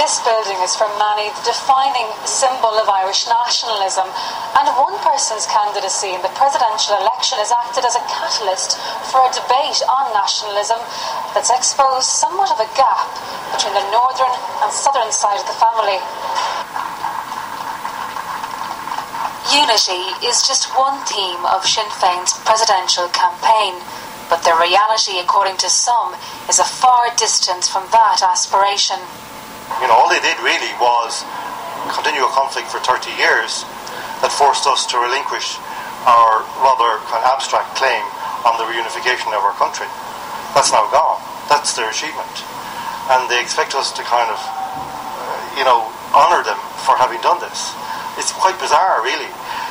This building is for many the defining symbol of Irish nationalism, and one person's candidacy in the presidential election has acted as a catalyst for a debate on nationalism that's exposed somewhat of a gap between the northern and southern side of the family. Unity is just one theme of Sinn Féin's presidential campaign, but the reality, according to some, is a far distance from that aspiration. You know, all they did really was continue a conflict for 30 years that forced us to relinquish our rather kind of abstract claim on the reunification of our country. That's now gone. That's their achievement. And they expect us to kind of, uh, you know, honour them for having done this. It's quite bizarre, really.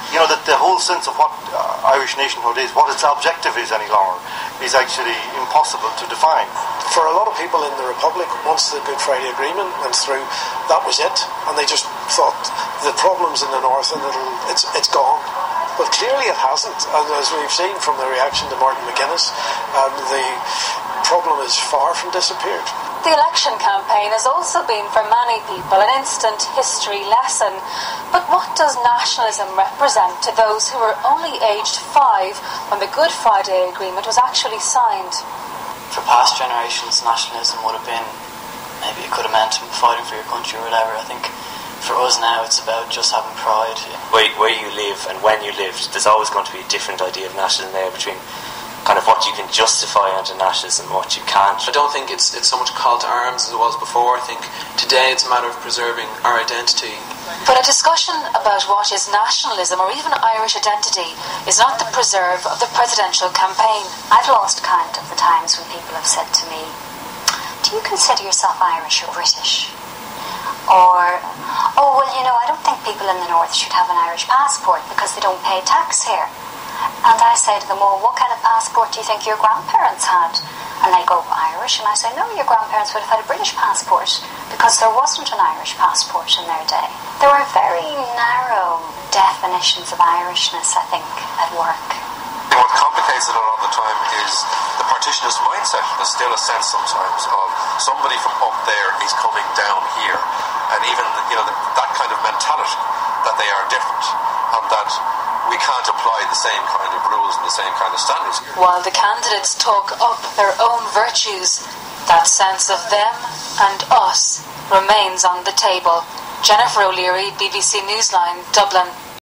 You know, that the whole sense of what uh, Irish nationhood is, what its objective is any longer, is actually impossible to define for a lot of people in the Republic, once the Good Friday Agreement went through, that was it, and they just thought the problems in the north and it's it's gone. But clearly it hasn't, and as we've seen from the reaction to Martin McGuinness, um, the problem is far from disappeared. The election campaign has also been for many people an instant history lesson. But what does nationalism represent to those who were only aged five when the Good Friday Agreement was actually signed? for past generations, nationalism would have been maybe it could have meant fighting for your country or whatever. I think for us now, it's about just having pride. Where, where you live and when you lived, there's always going to be a different idea of nationalism there between kind of what you can justify under nationalism and what you can't. I don't think it's it's so much a call to arms as it was before. I think today it's a matter of preserving our identity. But a discussion about what is nationalism or even Irish identity is not the preserve of the presidential campaign. I've lost count of the times when people have said to me, Do you consider yourself Irish or British? Or, oh, well, you know, I don't think people in the north should have an Irish passport because they don't pay tax here. I say to them, well, what kind of passport do you think your grandparents had? And they go, Irish. And I say, no, your grandparents would have had a British passport because there wasn't an Irish passport in their day. There were very narrow definitions of Irishness, I think, at work. What complicates it a lot of the time is the partitionist mindset. There's still a sense sometimes of somebody from up there is coming down here. And even, you know, that kind of mentality that they are different and that we can't apply the same kind of rules and the same kind of standards. While the candidates talk up their own virtues, that sense of them and us remains on the table. Jennifer O'Leary, BBC Newsline, Dublin.